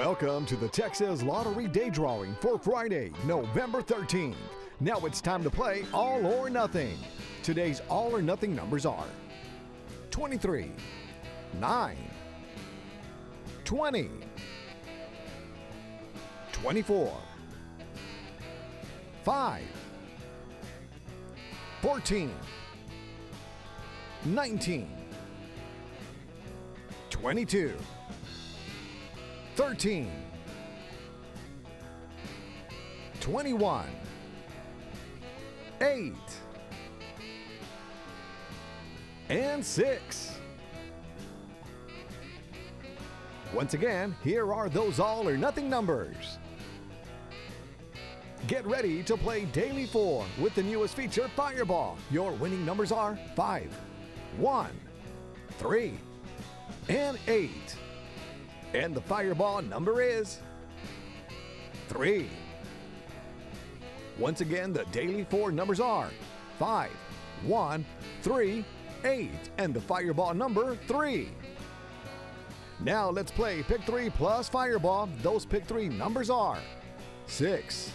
Welcome to the Texas Lottery Day Drawing for Friday, November 13th. Now it's time to play All or Nothing. Today's All or Nothing numbers are 23, 9, 20, 24, 5, 14, 19, 22, 13, 21, 8, and 6. Once again, here are those all or nothing numbers. Get ready to play Daily 4 with the newest feature, Fireball. Your winning numbers are 5, 1, 3, and 8. And the Fireball number is 3. Once again, the Daily 4 numbers are 5, 1, 3, 8. And the Fireball number 3. Now let's play Pick 3 plus Fireball. Those Pick 3 numbers are 6,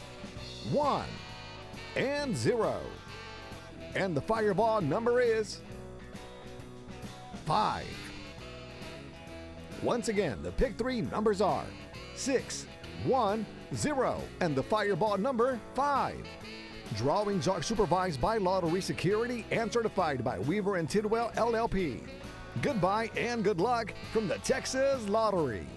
1, and 0. And the Fireball number is 5. Once again, the Pick 3 numbers are 6, 1, 0, and the Fireball number 5. Drawings are supervised by Lottery Security and certified by Weaver and Tidwell LLP. Goodbye and good luck from the Texas Lottery.